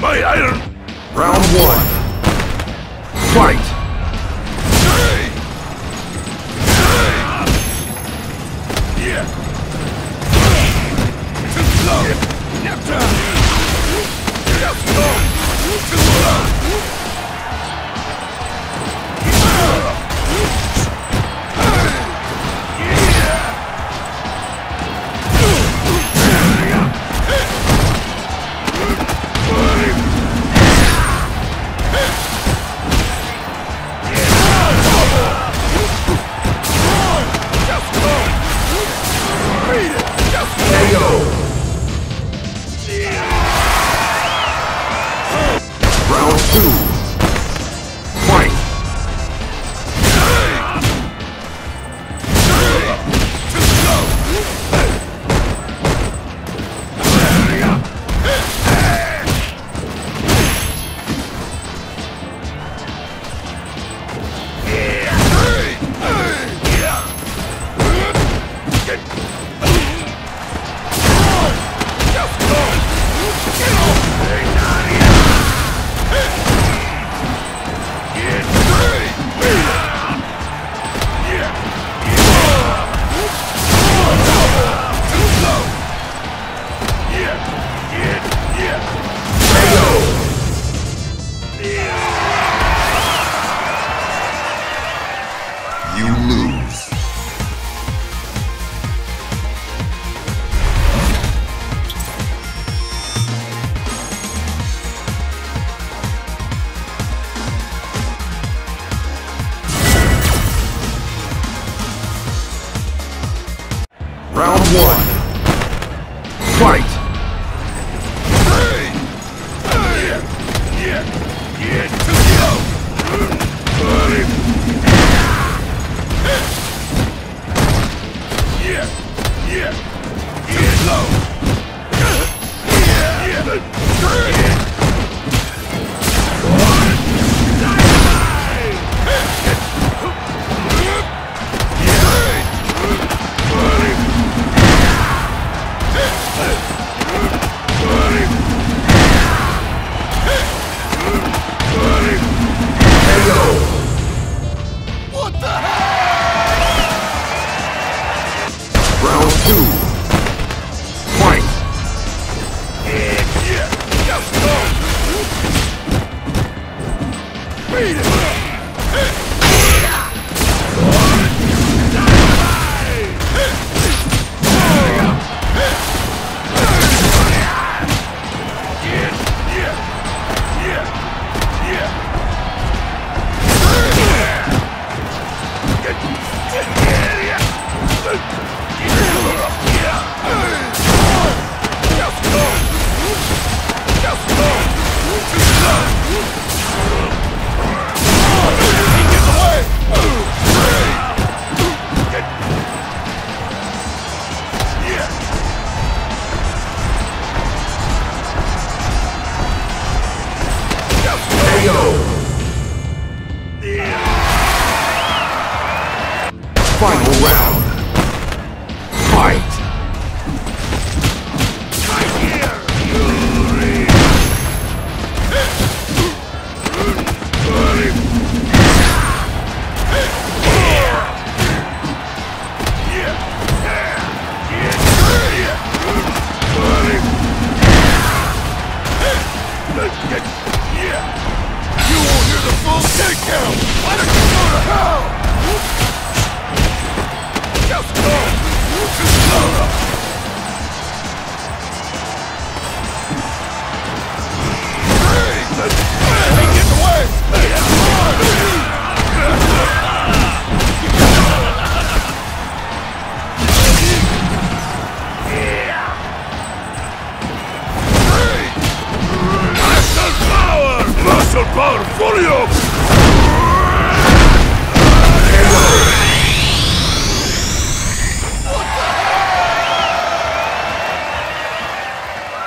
My iron! Round one. Fight! You lose. KO. KO. You won't hear the full count! Why don't you go to hell? Just go! Too slow!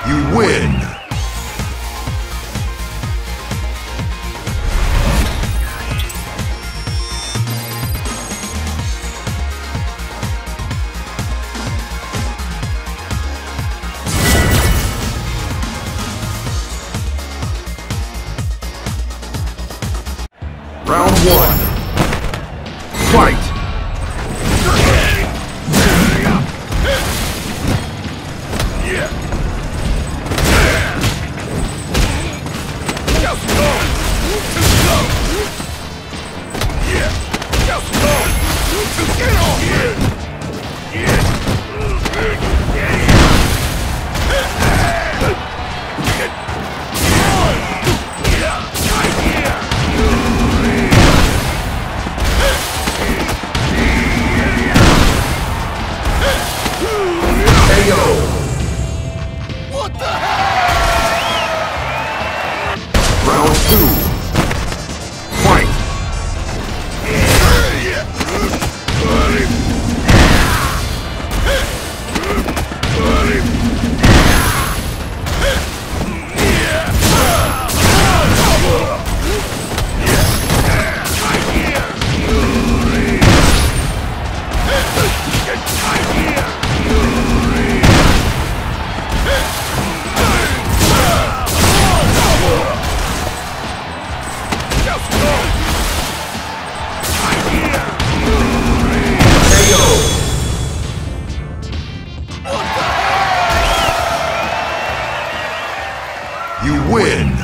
You win! What the hell? Round two. You win!